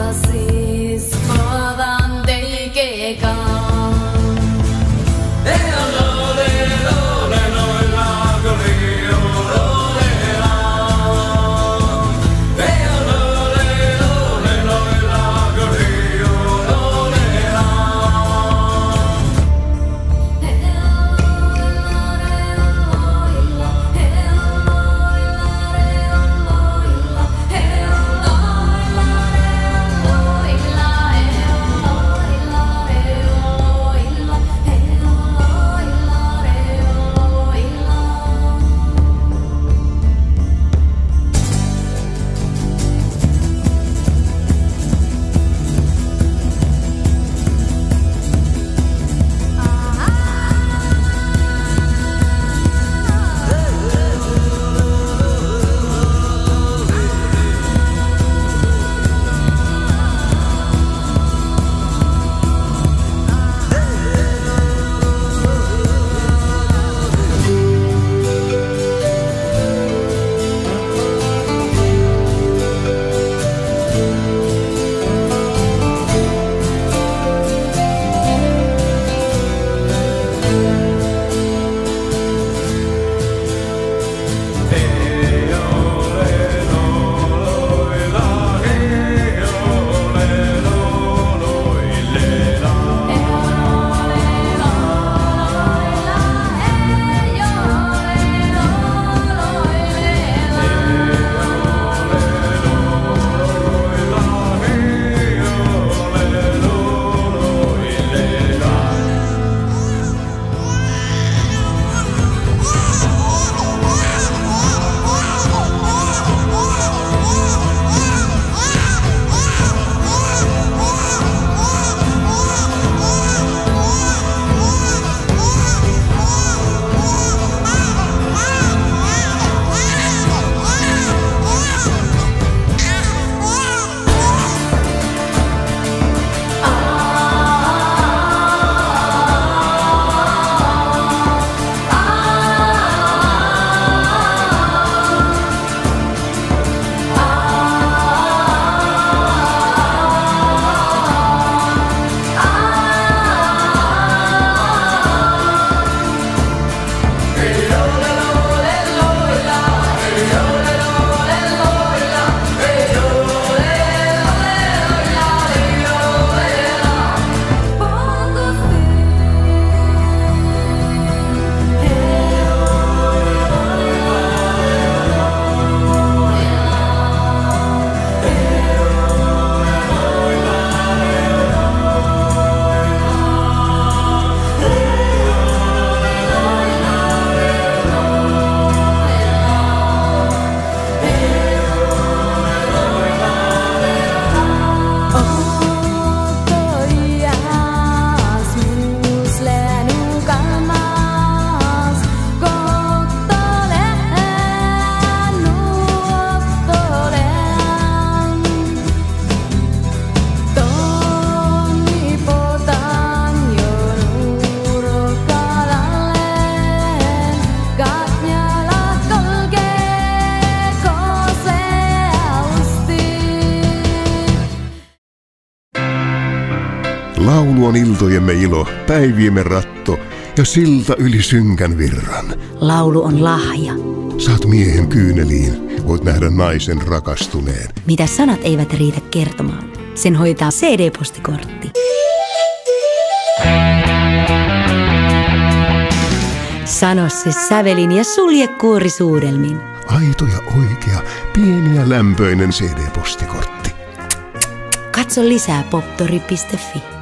ja arvasis Laulu on iltojemme ilo, päiviemme ratto ja silta yli synkän virran. Laulu on lahja. Saat miehen kyyneliin, voit nähdä naisen rakastuneen. Mitä sanat eivät riitä kertomaan. Sen hoitaa CD-postikortti. Sano se sävelin ja sulje kuori suudelmin. Aito ja oikea, pieni ja lämpöinen CD-postikortti. Katso lisää poptori.fi.